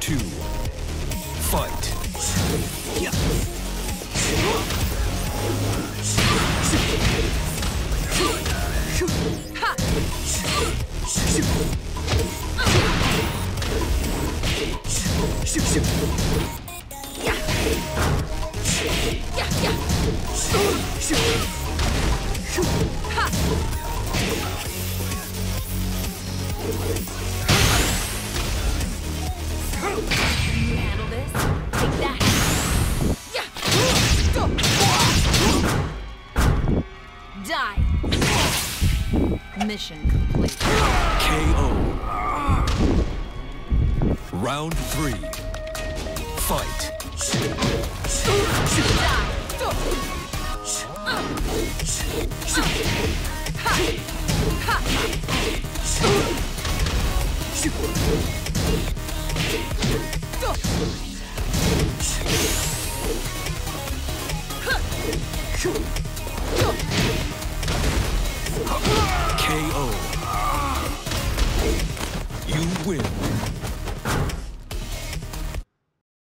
two. Fight. Die. Mission complete. KO. Round three. Fight. KO. You win.